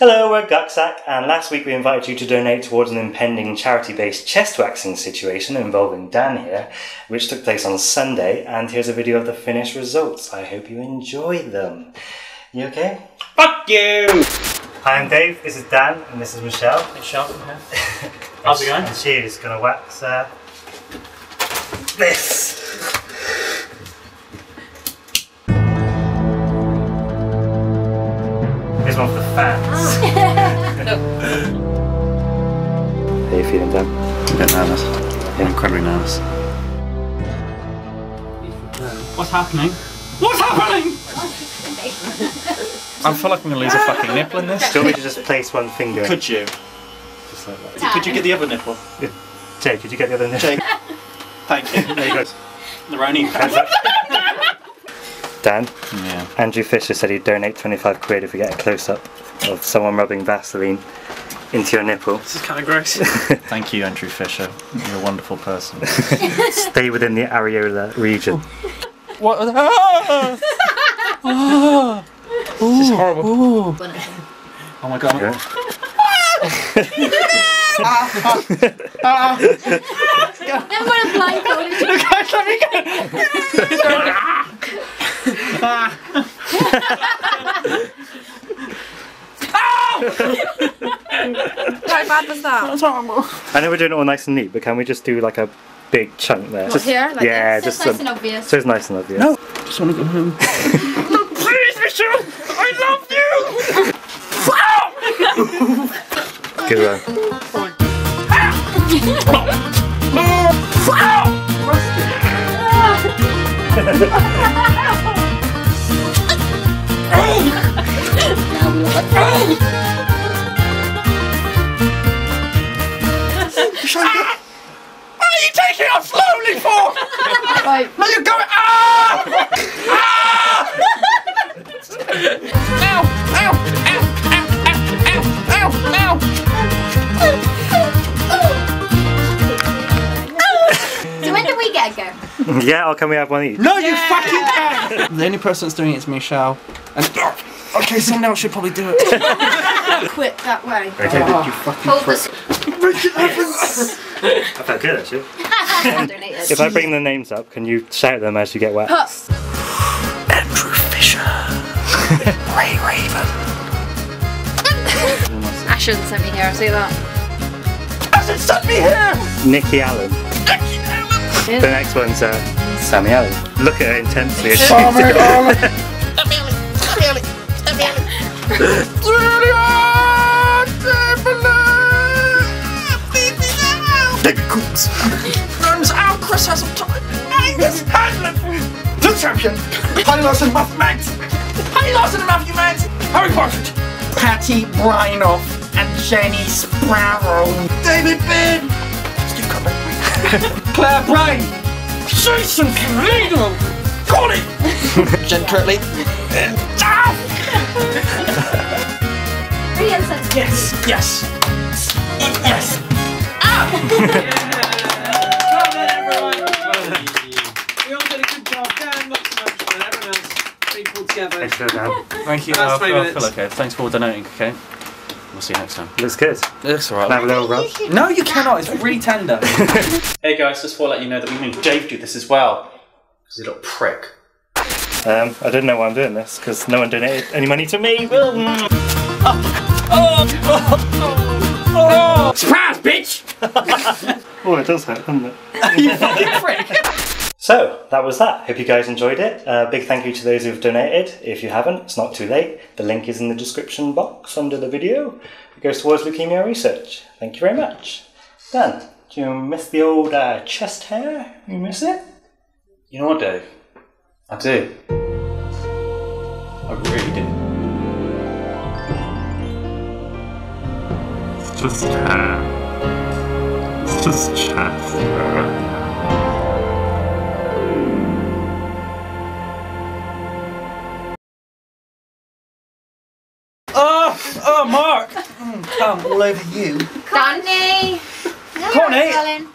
Hello, we're Guksack, and last week we invited you to donate towards an impending charity based chest waxing situation involving Dan here, which took place on Sunday, and here's a video of the finished results. I hope you enjoy them. You okay? Fuck you! Hi, I'm Dave, this is Dan, and this is Michelle. Michelle, from here. How's it going? And she is going to wax uh, this. How you feeling, Dan? A bit nervous. I'm incredibly nervous. What's happening? What's happening? I feel like I'm gonna lose a fucking nipple in this. Do you want me to just place one finger? Could you? Just like that. Could you get the other nipple? Jay, could you get the other nipple? Jake. Thank you. There you go. The Roni. Hands up. Dan, Yeah. Andrew Fisher said he'd donate 25 quid if we get a close up of someone rubbing Vaseline into your nipple. This is kind of gross. Thank you, Andrew Fisher. You're a wonderful person. Stay within the areola region. what? Ah! Ah! This is horrible. Ooh. Oh my god. Yeah. Everyone blindfolded. Guys, let me go. How bad was that? I know we're doing it all nice and neat, but can we just do like a big chunk there? Just here? Like yeah, this? just So it's some- nice and obvious. So it's nice and obvious. No. Just want to go home. Please, Michelle. I love you. Good one. Oh. Oh. What are you taking off slowly for? Right. Now you're going. Ah! Ah! ow! Ow! Ow! Ow! Ow! Ow! So when do we get a go? Yeah, or can we have one each? No, you fucking can! The only person that's doing it is Michelle. And okay, someone else should probably do it. Quit that way. Okay. you fucking Hold this. I felt good actually. If I bring the names up, can you shout them as you get wet? Puss. Andrew Fisher. Ray Raven. Ashton sent me here, I'll say that. Hasn't sent me here! Nikki Allen. The next one's uh, Sammy Allen. Look at her intensely as she's Sammy doing it. Allen. David champion. Paddy Larson, Matthew Manx. Paddy Larson and Matthew Manx. Harry Partridge. Patty Brynoff and Jenny Sparrow. David Beard. Steve Cutler. Claire Brain. Jason Carino. Call it. Jen Kirtley. Ah! Yes, yes, yes. Well else being together. Thanks for. Thank you. Last three minutes. okay. Thanks for donating. Okay. We'll see you next time. Looks good. Looks Can I have a little rub? No, you cannot. It's really tender. hey guys, just want to let you know that we made Dave do this as well. Because he's a little prick. Um, I didn't know why I'm doing this because no one donated any money to me. Surprise, bitch! Oh, it does hurt, doesn't it? you fucking prick! So that was that. Hope you guys enjoyed it. Uh, big thank you to those who've donated. If you haven't, it's not too late. The link is in the description box under the video. It goes towards leukemia research. Thank you very much. Dan, do you miss the old uh, chest hair? You miss it? You know what, Dave? I do. I really do. Just hair. It's just chest. Oh, oh, Mark! Mm, Come all over you. Danny! Come on, eh? Darling.